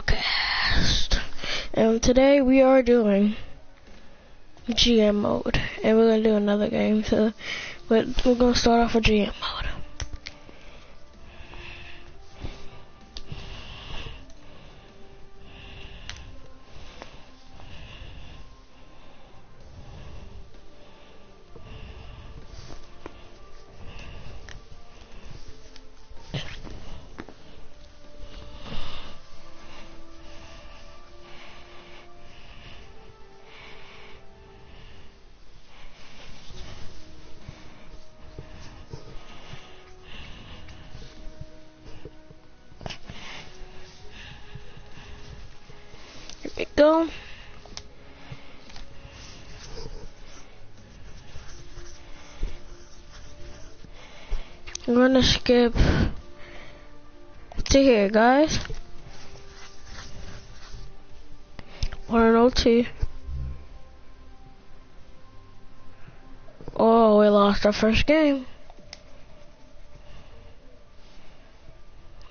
podcast. And today we are doing GM mode. And we're gonna do another game, so but we're gonna start off with GM mode. Go. I'm gonna skip to here, guys. One oh two. Oh, we lost our first game.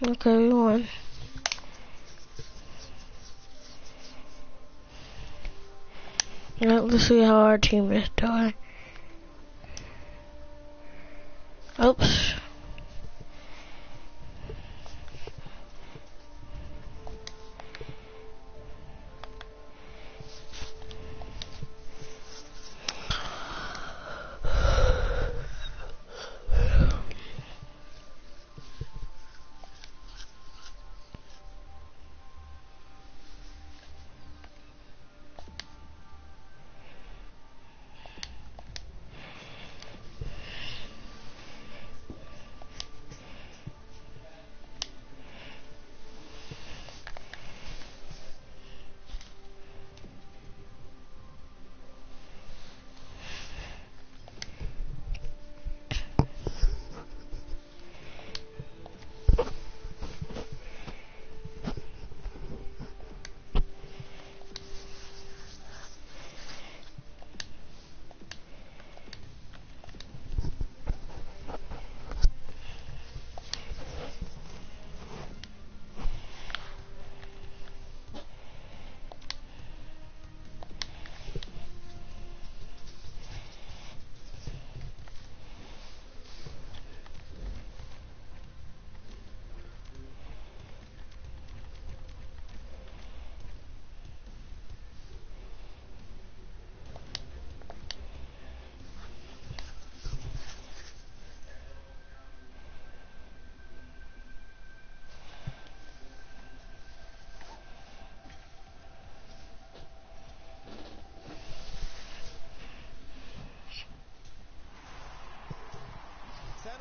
Okay, we won. Let's see how our team is doing. Oops.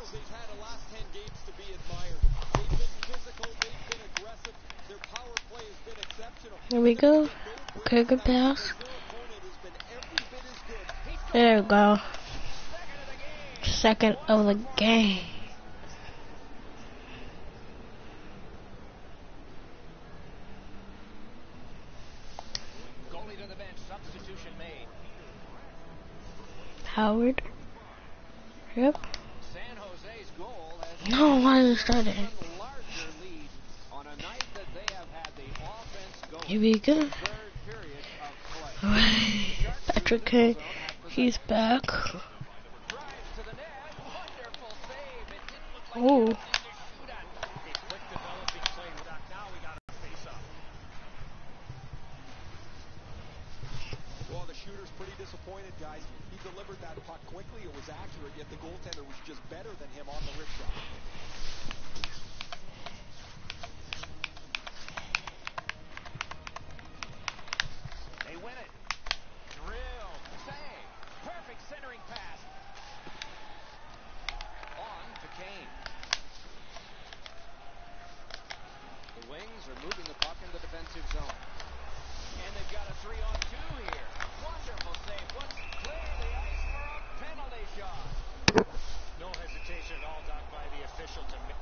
San Jose's had the last 10 games to be admired. They've been physical, they've been aggressive, their power play has been exceptional. Here we go. Okay, good pass. Their opponent has been every bit as good. There we go. Second of the game. Goalie to the bench, substitution made. Howard. Yep. Have had the offense going. Here we go. Third period of play. Alright. Patrick K. He's back. Drives to the net. Wonderful save. It didn't look like Oh. he was in to shoot at. A quick developing play with that. Now we got a face up. Well, the shooter's pretty disappointed, guys. He delivered that puck quickly, it was accurate, yet the goaltender was just better than him on the wrist shot. They win it. Drill. Save. Perfect centering pass. On to Kane. The Wings are moving the puck in the defensive zone. And they've got a three-on-two here. Wonderful save. What's clear the ice for a penalty shot. No hesitation at all, Doc, by the official to make.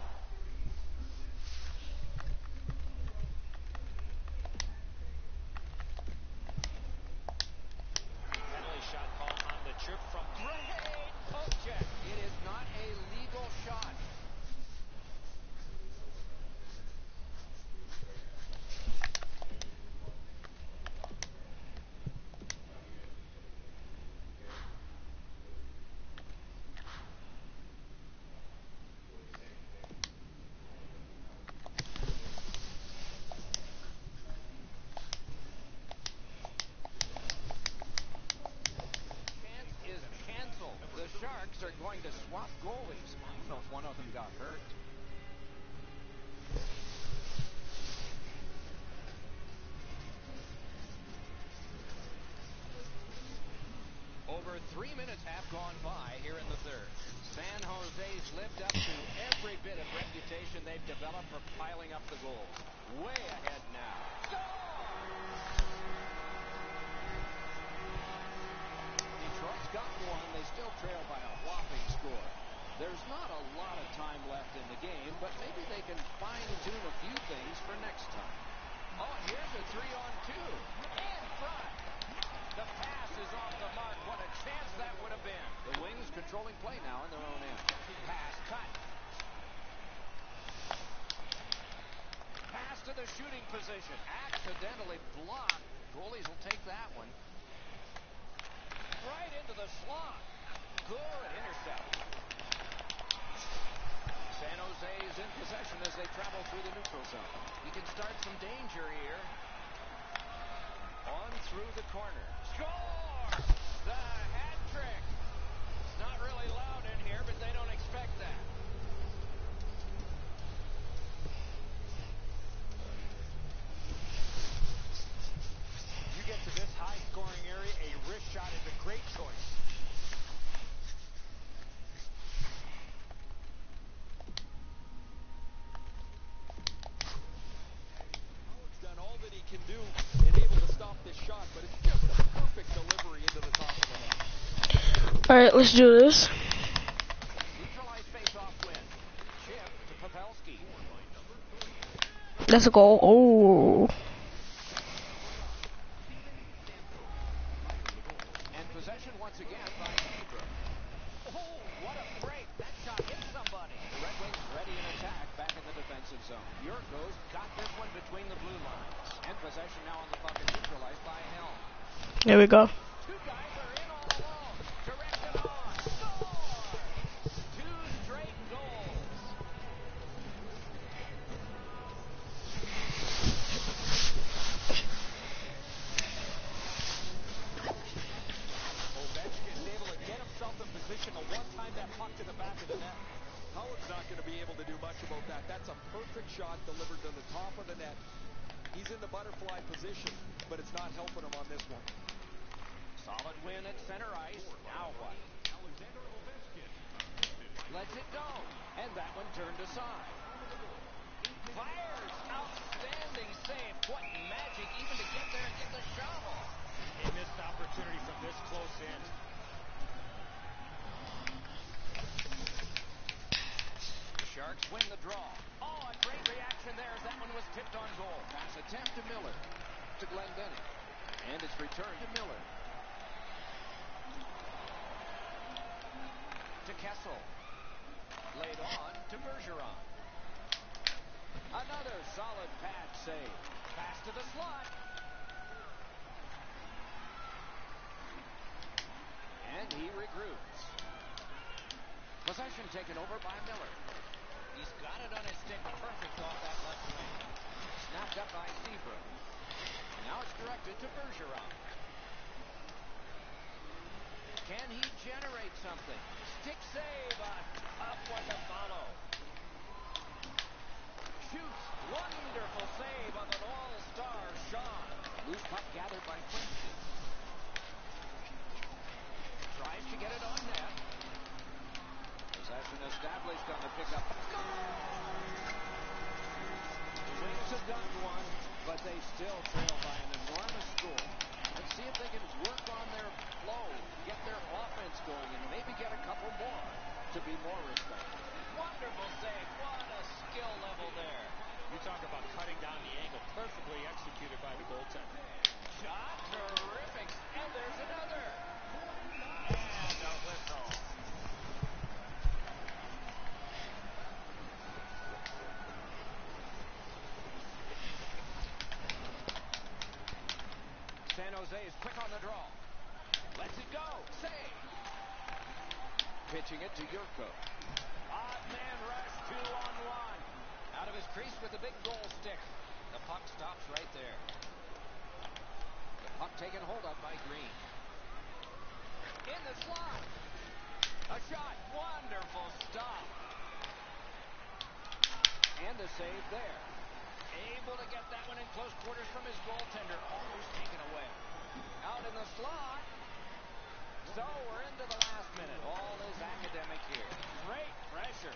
Penalty shot call on the trip from great poke check. It is not a legal shot. Swapped goalies. I don't know if one of them got hurt. Over three minutes have gone by here in the third. San Jose's lived up to every bit of reputation they've developed for piling up the goals. Way ahead now. Detroit's got one. They still trail by a whopping score. There's not a lot of time left in the game, but maybe they can fine-tune a few things for next time. Oh, here's a three-on-two. In front. The pass is off the mark. What a chance that would have been. The Wings controlling play now in their own end. Pass cut. Pass to the shooting position. Accidentally blocked. Goalies will take that one. Right into the slot. Good intercept. San Jose is in possession as they travel through the neutral zone. He can start some danger here. On through the corner. Score! The hat trick. It's not really loud in here, but they don't expect that. You get to this high-scoring area, a wrist shot Alright, let's do this. Neutralized face-off win. Chip to Pavelski. That's a goal. Oh. And possession once again by Pedro. Oh, what a break. That shot hit somebody. The Red Wings ready in attack back in the defensive zone. Jurco's got this one between the blue lines. And possession now on the puck and neutralized by Helm. There we go. Two guys are in all alone. Directed on. Score! Two straight goals. Ovechkin is able to get himself in position to one-time that puck to the back of the net. Howard's not going to be able to do much about that. That's a perfect shot delivered to the top of the net. He's in the butterfly position, but it's not helping him on this one. Solid win at center ice. Now what? Alexander Olbisky lets it go. And that one turned aside. Fires. Outstanding save. What magic even to get there and get the shovel. He missed opportunity from this close in. Sharks win the draw. Oh, a great reaction there as that one was tipped on goal. Pass attempt to Miller. To Glenn Benning. And it's returned to Miller. To Kessel. Laid on to Bergeron. Another solid pad save. Pass to the slot. And he regroups. Possession taken over by Miller. He's got it on his stick. Perfect off that left wing. Snapped up by Seabrook. Now it's directed to Bergeron. Can he generate something? Stick save on up one to follow. Shoots. Wonderful save on an all-star shot. Loose puck gathered by Quincey. Tries to get it on net. Possession established on the pickup. The Wings have gotten one, but they still trail by an enormous score. Let's see if they can work on their flow, get their offense going, and maybe get a couple more to be more respected. Wonderful pitching it to Jurco. Odd man rush, two on one. Out of his crease with the big goal stick. The puck stops right there. The puck taken hold of by Green. In the slot. A shot. Wonderful stop. And a save there. Able to get that one in close quarters from his goaltender. Almost taken away. Out in the slot so we're into the last minute. All is academic here. Great pressure.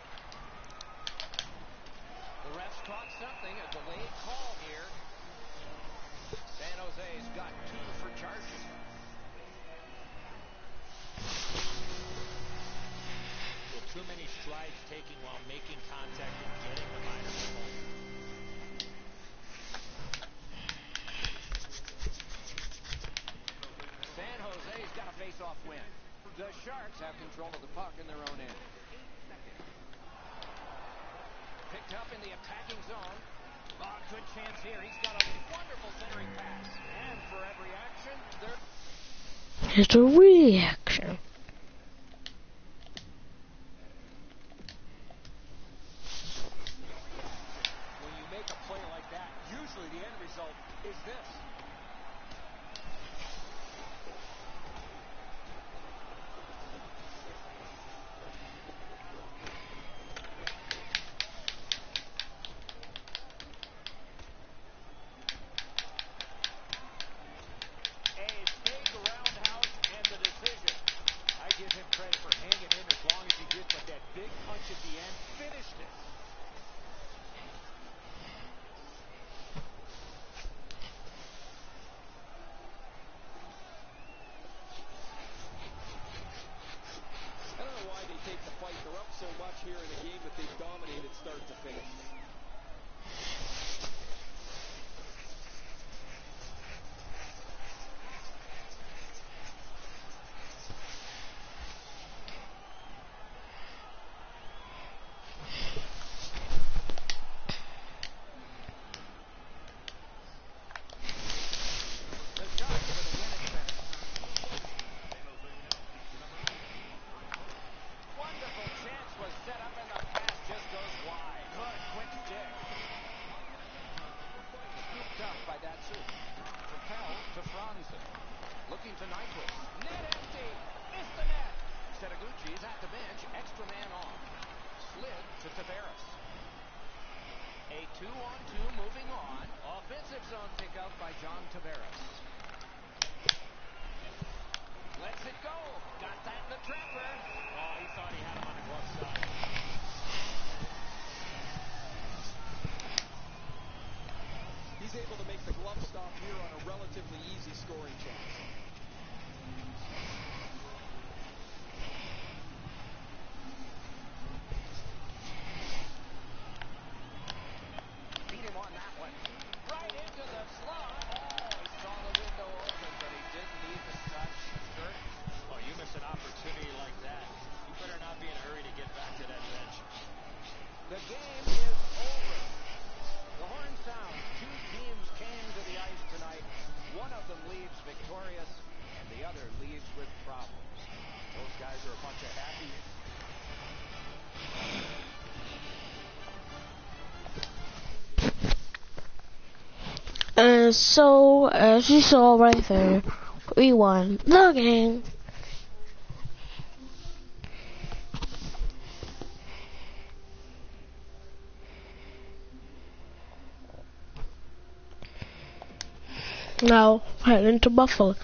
The refs caught something, a delayed call here. San Jose's got two for charging. Well, too many strides taking while making contact and getting the The Sharks have control of the puck in their own end. Picked up in the attacking zone. Oh, good chance here. He's got a wonderful centering pass. And for every action, there's a reaction. So, uh, as you saw right there, we won the game. Now, heading to Buffalo.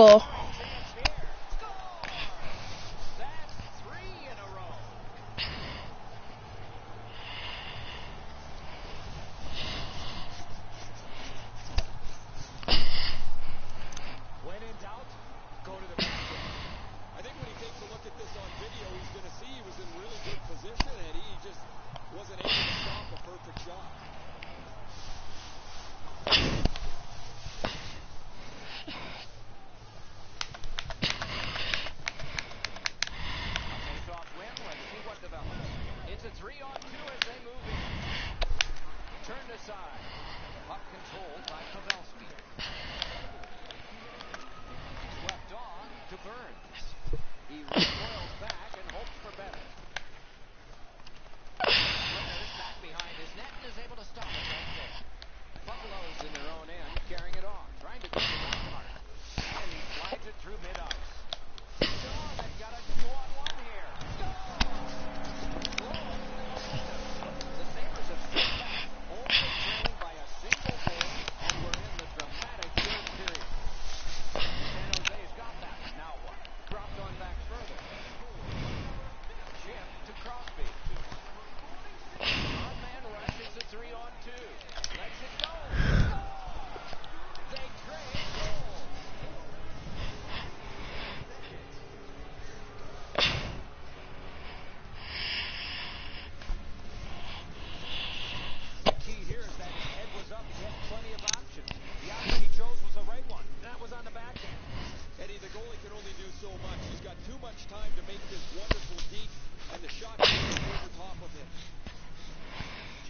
local